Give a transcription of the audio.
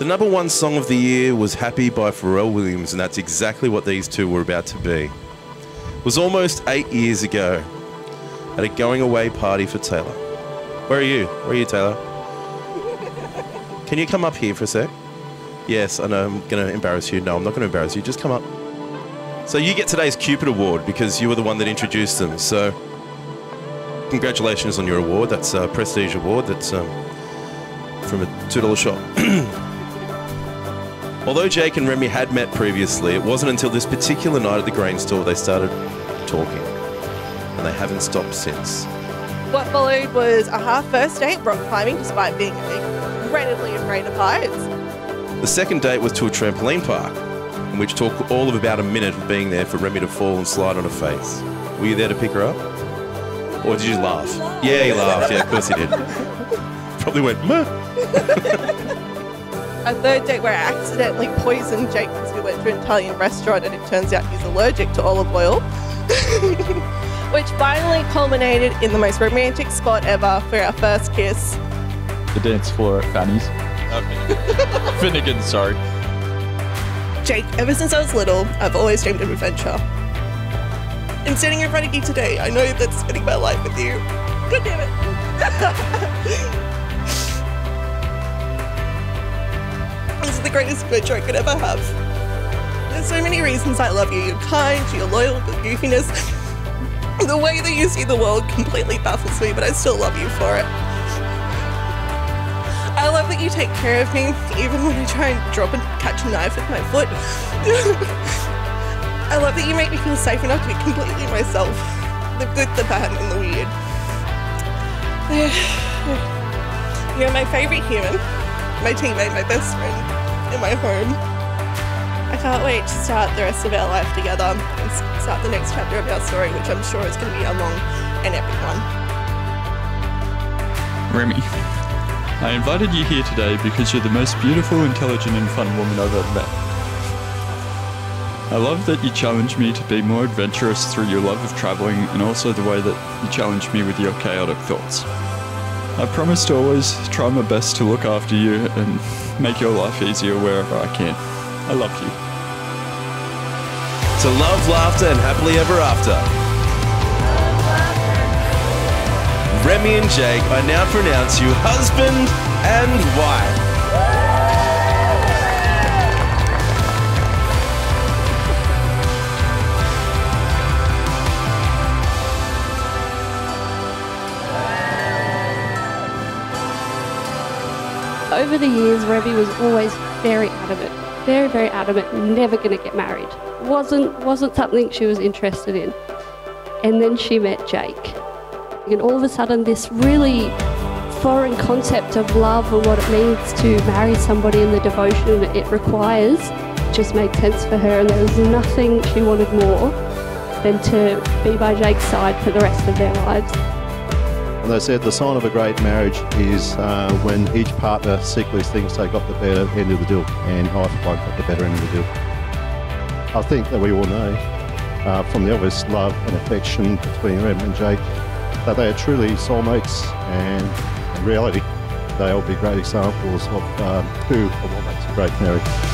The number one song of the year was Happy by Pharrell Williams, and that's exactly what these two were about to be. It was almost eight years ago at a going away party for Taylor. Where are you? Where are you, Taylor? Can you come up here for a sec? Yes, I know I'm going to embarrass you. No, I'm not going to embarrass you. Just come up. So you get today's Cupid Award because you were the one that introduced them. So congratulations on your award. That's a prestige award. That's um, from a two dollar shop. Although Jake and Remy had met previously, it wasn't until this particular night at the grain store they started talking, and they haven't stopped since. What followed was a half first date rock climbing despite being incredibly afraid of heights. The second date was to a trampoline park, in which took all of about a minute of being there for Remy to fall and slide on her face. Were you there to pick her up? Or did you laugh? Yeah, you laughed. Yeah, of course you did. Probably went, Meh. A third date where I accidentally poisoned Jake because we went to an Italian restaurant and it turns out he's allergic to olive oil. Which finally culminated in the most romantic spot ever for our first kiss. The dance floor at Fanny's. Finnegan, sorry. Jake, ever since I was little, I've always dreamed of adventure. And standing in front of you today, I know that spending my life with you. God damn it. the greatest adventure I could ever have. There's so many reasons I love you. You're kind, you're loyal, your goofiness. The way that you see the world completely baffles me, but I still love you for it. I love that you take care of me, even when I try and drop and catch a knife with my foot. I love that you make me feel safe enough to be completely myself. The good, the bad, and the weird. You're my favourite human, my teammate, my best friend, and my home. I can't wait to start the rest of our life together and start the next chapter of our story, which I'm sure is going to be a long and epic one. Remy. I invited you here today because you're the most beautiful, intelligent, and fun woman I've ever met. I love that you challenge me to be more adventurous through your love of traveling and also the way that you challenge me with your chaotic thoughts. I promise to always try my best to look after you and make your life easier wherever I can. I love you. To love, laughter, and happily ever after. Remy and Jake, I now pronounce you husband and wife. Over the years, Remy was always very adamant, very, very adamant, never going to get married. wasn't wasn't something she was interested in. And then she met Jake, and all of a sudden, this really foreign concept of love and what it means to marry somebody and the devotion it requires just made sense for her, and there was nothing she wanted more than to be by Jake's side for the rest of their lives. And they said the sign of a great marriage is uh, when each partner secretly thinks they got the better end of the deal, and I for one got the better end of the deal. I think that we all know uh, from the obvious love and affection between Rem and Jake that they are truly soulmates, and in reality, they'll be great examples of um, who or what makes a great marriage.